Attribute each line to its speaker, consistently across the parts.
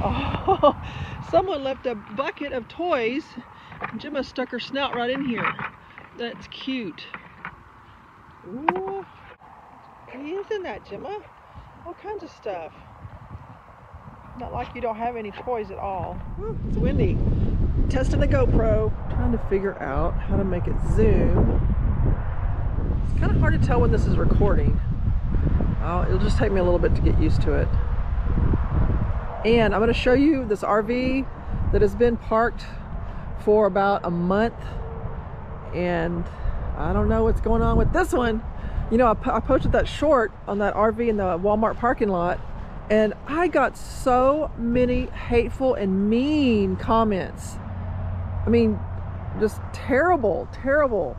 Speaker 1: Oh, someone left a bucket of toys. Gemma stuck her snout right in here. That's cute. Ooh. Isn't that, Gemma? All kinds of stuff. Not like you don't have any toys at all. It's windy. Testing the GoPro. Trying to figure out how to make it zoom. It's kind of hard to tell when this is recording. Oh, it'll just take me a little bit to get used to it. And I'm going to show you this RV that has been parked for about a month. And I don't know what's going on with this one. You know, I, I posted that short on that RV in the Walmart parking lot. And I got so many hateful and mean comments. I mean, just terrible, terrible.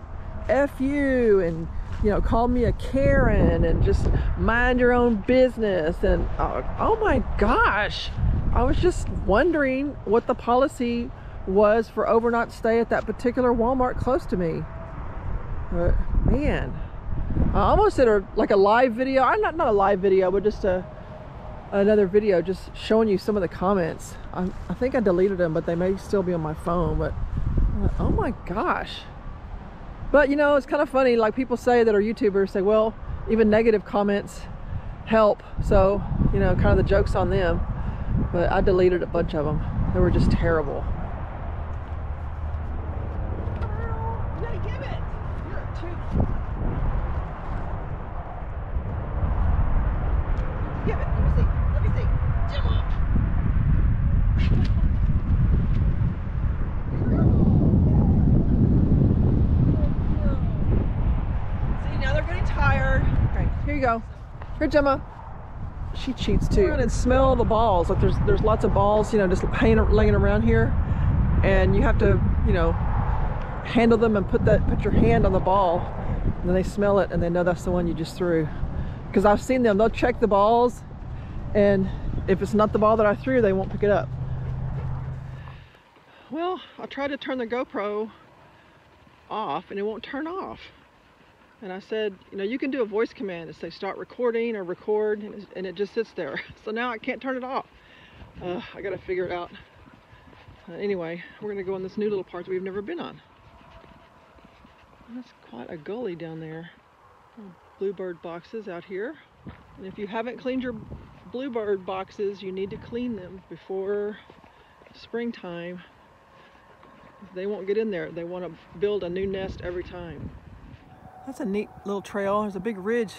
Speaker 1: F you and you know, called me a Karen and just mind your own business. And uh, oh my gosh, I was just wondering what the policy was for overnight stay at that particular Walmart close to me. But man, I almost did a, like a live video. I'm not, not a live video, but just a another video just showing you some of the comments. I, I think I deleted them, but they may still be on my phone. But oh my gosh. But you know, it's kind of funny, like people say that are YouTubers say, well, even negative comments help. So, you know, kind of the joke's on them. But I deleted a bunch of them. They were just terrible. you go. Here, Gemma. She cheats too. And smell the balls. Like there's there's lots of balls, you know, just hanging laying around here, and you have to, you know, handle them and put that put your hand on the ball, and then they smell it and they know that's the one you just threw. Because I've seen them. They'll check the balls, and if it's not the ball that I threw, they won't pick it up. Well, I tried to turn the GoPro off and it won't turn off. And I said, you know, you can do a voice command and say start recording or record, and, and it just sits there. So now I can't turn it off. Uh, I got to figure it out. Uh, anyway, we're going to go on this new little part that we've never been on. That's quite a gully down there. Bluebird boxes out here. And if you haven't cleaned your bluebird boxes, you need to clean them before springtime. They won't get in there. They want to build a new nest every time. That's a neat little trail. There's a big ridge.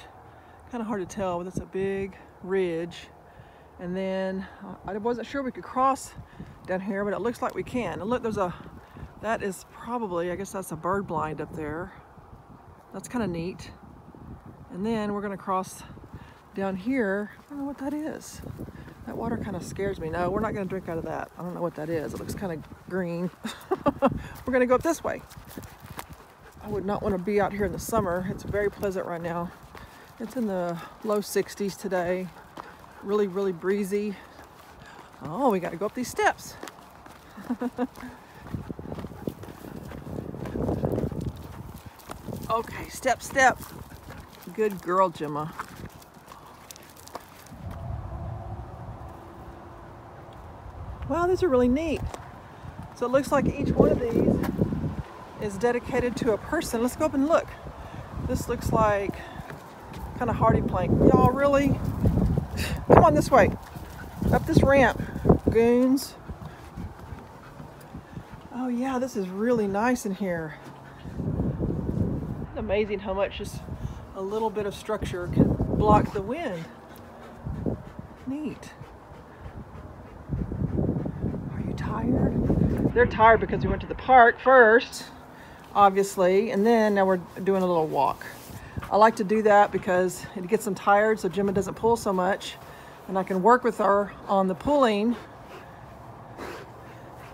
Speaker 1: Kind of hard to tell, but that's a big ridge. And then uh, I wasn't sure we could cross down here, but it looks like we can. And look, there's a, that is probably, I guess that's a bird blind up there. That's kind of neat. And then we're gonna cross down here. I don't know what that is. That water kind of scares me. No, we're not gonna drink out of that. I don't know what that is. It looks kind of green. we're gonna go up this way. Would not want to be out here in the summer. It's very pleasant right now. It's in the low 60s today. Really, really breezy. Oh, we got to go up these steps. okay, step, step. Good girl, Gemma. Wow, these are really neat. So it looks like each one of these is dedicated to a person. Let's go up and look. This looks like kind of HardiePlank. Y'all really? Come on this way. Up this ramp. Goons. Oh yeah, this is really nice in here. Amazing how much just a little bit of structure can block the wind. Neat. Are you tired? They're tired because we went to the park first obviously, and then now we're doing a little walk. I like to do that because it gets them tired so Gemma doesn't pull so much and I can work with her on the pulling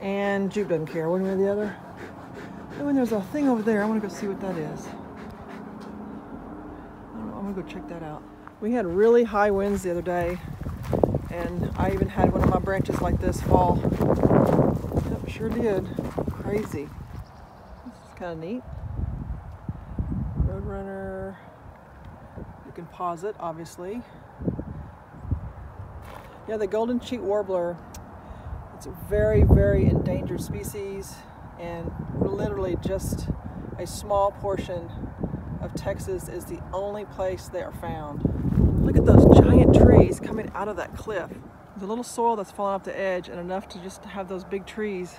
Speaker 1: and Jupe doesn't care one way or the other. Oh, and there's a thing over there. I want to go see what that is. I'm gonna go check that out. We had really high winds the other day and I even had one of my branches like this fall. Yep, sure did. Crazy kind of neat. Roadrunner. You can pause it, obviously. Yeah, the golden cheek warbler. It's a very, very endangered species and literally just a small portion of Texas is the only place they are found. Look at those giant trees coming out of that cliff. A little soil that's fallen off the edge and enough to just have those big trees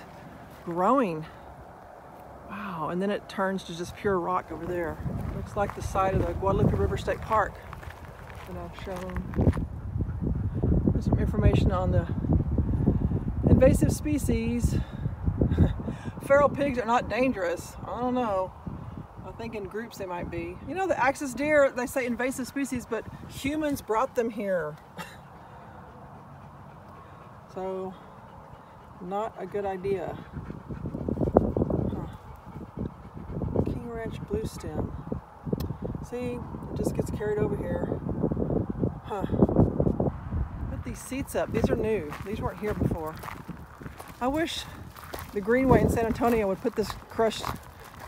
Speaker 1: growing. Wow, and then it turns to just pure rock over there. Looks like the site of the Guadalupe River State Park that I've shown. There's some information on the invasive species. Feral pigs are not dangerous. I don't know. I think in groups they might be. You know, the axis deer, they say invasive species, but humans brought them here. so, not a good idea. Ranch blue stem. See, it just gets carried over here. Huh. Put these seats up. These are new. These weren't here before. I wish the Greenway in San Antonio would put this crushed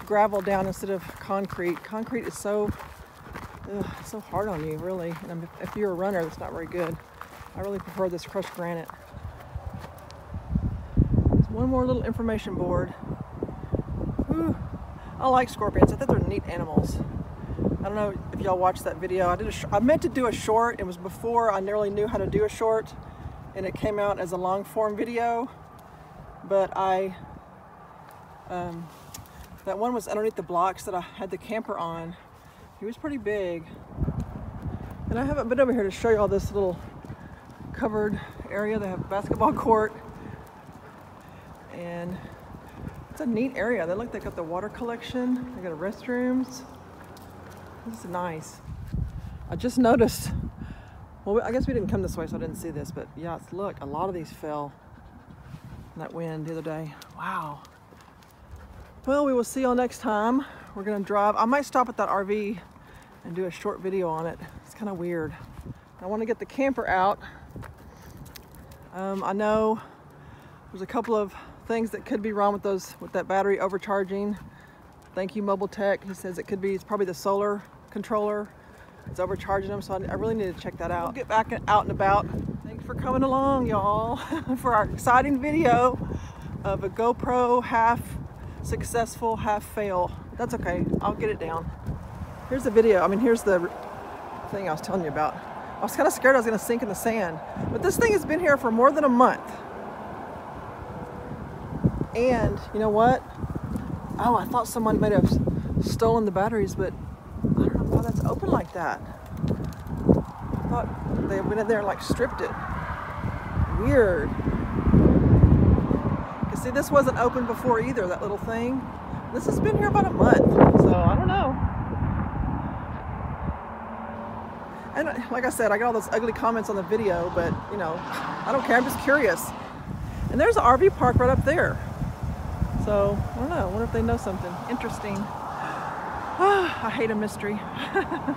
Speaker 1: gravel down instead of concrete. Concrete is so ugh, so hard on you, really. And if you're a runner, that's not very good. I really prefer this crushed granite. There's one more little information board. I like scorpions. I think they're neat animals. I don't know if y'all watched that video. I did a I meant to do a short. It was before I nearly knew how to do a short, and it came out as a long form video but I, um, that one was underneath the blocks that I had the camper on. He was pretty big. And I haven't been over here to show you all this little covered area. They have a basketball court. And it's a neat area. They look, they got the water collection. They got restrooms. This is nice. I just noticed, well, I guess we didn't come this way, so I didn't see this, but yeah, look, a lot of these fell in that wind the other day. Wow. Well, we will see y'all next time. We're gonna drive. I might stop at that RV and do a short video on it. It's kind of weird. I want to get the camper out. Um, I know there's a couple of things that could be wrong with those with that battery overcharging. Thank you, Mobile Tech. He says it could be it's probably the solar controller. It's overcharging them, so I, I really need to check that out. We'll get back out and about Thanks for coming along, y'all, for our exciting video of a GoPro half successful, half fail. That's okay, I'll get it down. Here's the video, I mean, here's the thing I was telling you about. I was kind of scared I was gonna sink in the sand, but this thing has been here for more than a month. And you know what? Oh, I thought someone might have stolen the batteries, but I don't know why that's open like that. I thought they went in there and like stripped it weird. You see, this wasn't open before either, that little thing. This has been here about a month, so I don't know. And like I said, I got all those ugly comments on the video, but you know, I don't care, I'm just curious. And there's an RV park right up there. So, I don't know, I wonder if they know something interesting. I hate a mystery.